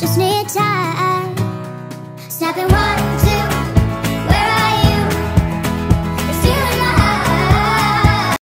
just need time. Stop and watch.